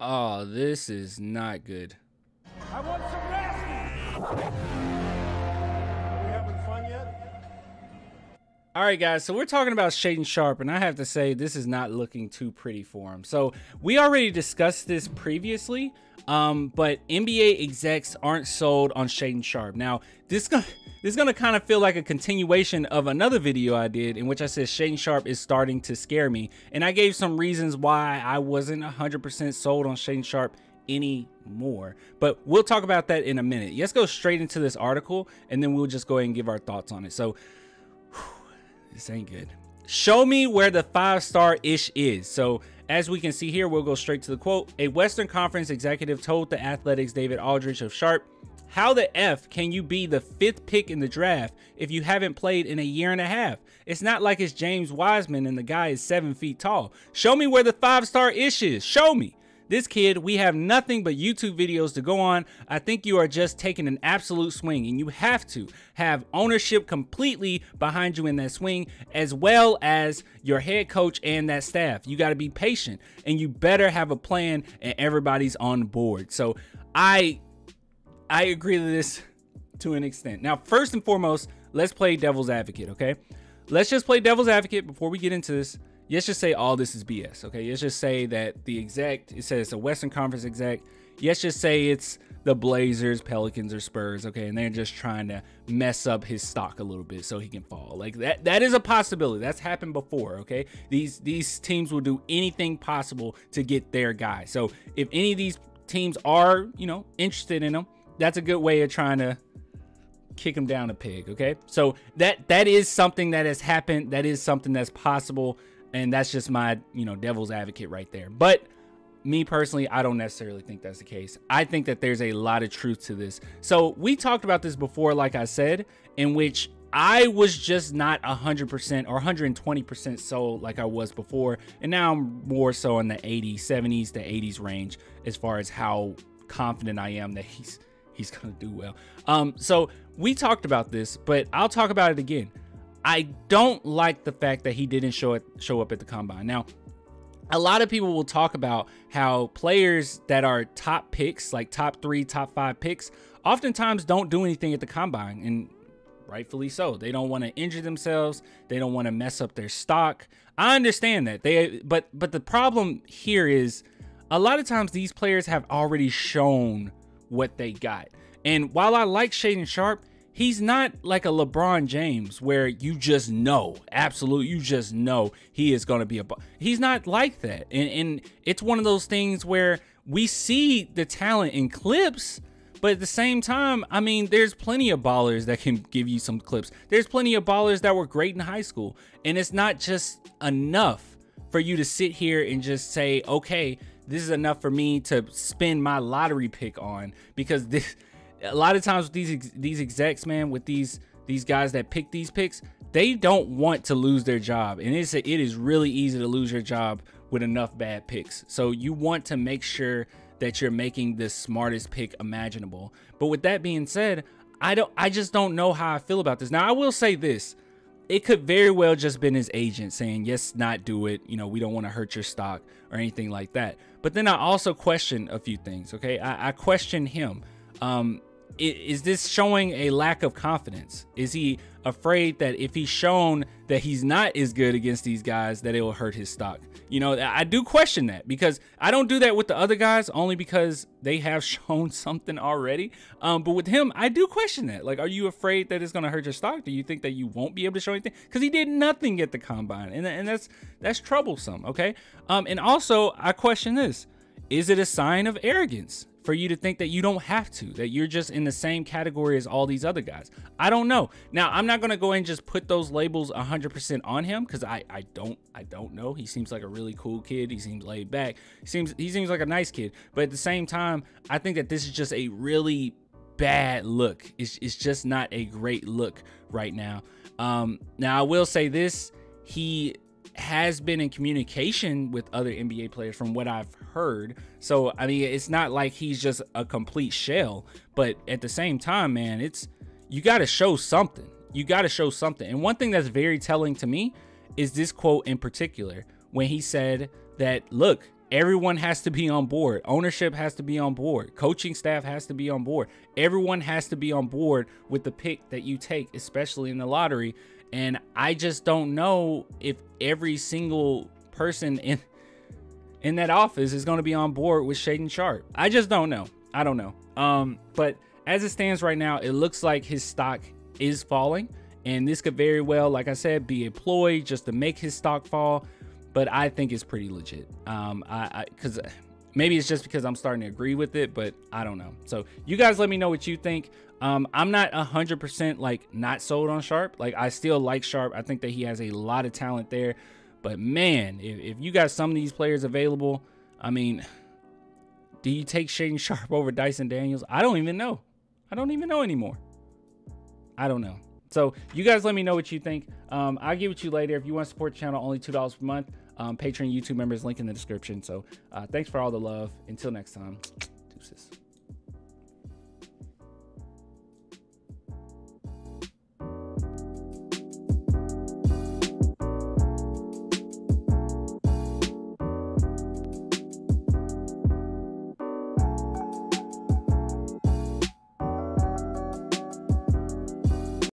Oh, this is not good. All right, guys. So we're talking about Shaedon Sharpe, and I have to say this is not looking too pretty for him. So we already discussed this previously, um, but NBA execs aren't sold on Shaedon Sharpe. Now this this is gonna kind of feel like a continuation of another video I did in which I said Shaedon Sharpe is starting to scare me, and I gave some reasons why I wasn't 100% sold on Shaedon Sharpe anymore. But we'll talk about that in a minute. Let's go straight into this article, and then we'll just go ahead and give our thoughts on it. So. This ain't good. Show me where the five star ish is. So, as we can see here, we'll go straight to the quote. A Western Conference executive told the Athletic's David Aldridge of Sharpe, How the F can you be the fifth pick in the draft if you haven't played in a year and a half? It's not like it's James Wiseman and the guy is seven feet tall. Show me where the five star ish is. Show me. This kid, we have nothing but YouTube videos to go on. I think you are just taking an absolute swing, and you have to have ownership completely behind you in that swing, as well as your head coach and that staff. You got to be patient, and you better have a plan, and everybody's on board. So I, I agree to this to an extent. Now, first and foremost, let's play devil's advocate, okay? Let's just play devil's advocate before we get into this let's just say all this is BS. Okay, let's just say that the exec it says a Western Conference exec. Let's just say it's the Blazers, Pelicans, or Spurs. Okay, and they're just trying to mess up his stock a little bit so he can fall. Like that. That is a possibility. That's happened before. Okay, these these teams will do anything possible to get their guy. So if any of these teams are you know interested in them, that's a good way of trying to kick him down a pig okay so that that is something that has happened that is something that's possible and that's just my, you know, devil's advocate right there. But me personally, I don't necessarily think that's the case. I think that there's a lot of truth to this. So we talked about this before, like I said, in which I was just not 100% or 120% sold like I was before. And now I'm more so in the 80s, 70s to 80s range as far as how confident I am that he's he's going to do well. Um so we talked about this, but I'll talk about it again. I don't like the fact that he didn't show it show up at the combine. Now, a lot of people will talk about how players that are top picks, like top three, top five picks, oftentimes don't do anything at the combine, and rightfully so. They don't want to injure themselves. They don't want to mess up their stock. I understand that. They but but the problem here is a lot of times these players have already shown what they got. And while I like Shaedon Sharpe, he's not like a LeBron James where you just know, absolute, you just know he is going to be a. He's not like that, and, and it's one of those things where we see the talent in clips. But at the same time, I mean, there's plenty of ballers that can give you some clips. There's plenty of ballers that were great in high school. And it's not just enough for you to sit here and just say, okay, this is enough for me to spend my lottery pick on because this a lot of times with these these execs, man, with these these guys that pick these picks, they don't want to lose their job, and it's a, it is really easy to lose your job with enough bad picks. So you want to make sure that you're making the smartest pick imaginable. But with that being said, I don't I just don't know how I feel about this. Now I will say this. It could very well just been his agent saying, yes, not do it. You know, we don't want to hurt your stock or anything like that. But then I also question a few things. Okay. I, I question him. Um, is this showing a lack of confidence? Is he afraid that if he's shown that he's not as good against these guys, that it will hurt his stock? You know, I do question that because I don't do that with the other guys only because they have shown something already. Um, but with him, I do question that. Like, are you afraid that it's going to hurt your stock? Do you think that you won't be able to show anything? Because he did nothing at the combine, and, and that's that's troublesome. Okay. Um, and also I question this: Is it a sign of arrogance? For you to think that you don't have to, that you're just in the same category as all these other guys. I don't know. Now, I'm not going to go and just put those labels 100% on him cuz I I don't I don't know. He seems like a really cool kid. He seems laid back. He seems he seems like a nice kid. But at the same time, I think that this is just a really bad look. It's, it's just not a great look right now. Um, now I will say this, he has been in communication with other NBA players from what I've heard. So, I mean, it's not like he's just a complete shell, but at the same time, man, it's you got to show something. You got to show something. And one thing that's very telling to me is this quote in particular when he said that, look, everyone has to be on board. Ownership has to be on board. Coaching staff has to be on board. Everyone has to be on board with the pick that you take, especially in the lottery. And I just don't know if every single person in in that office is going to be on board with Shaedon Sharpe. I just don't know. I don't know. Um, but as it stands right now, it looks like his stock is falling. And this could very well, like I said, be a ploy just to make his stock fall. But I think it's pretty legit. Um, I, I because maybe it's just because I'm starting to agree with it, but I don't know. So you guys let me know what you think. Um, I'm not hundred percent like not sold on Sharpe. Like I still like Sharpe. I think that he has a lot of talent there. But man, if, if you got some of these players available, I mean, do you take Shaedon Sharpe over Dyson Daniels? I don't even know. I don't even know anymore. I don't know. So you guys let me know what you think. Um, I'll get with you later. If you want to support the channel, only $2 per month. Um, Patreon, YouTube members, link in the description. So uh, thanks for all the love. Until next time, deuces.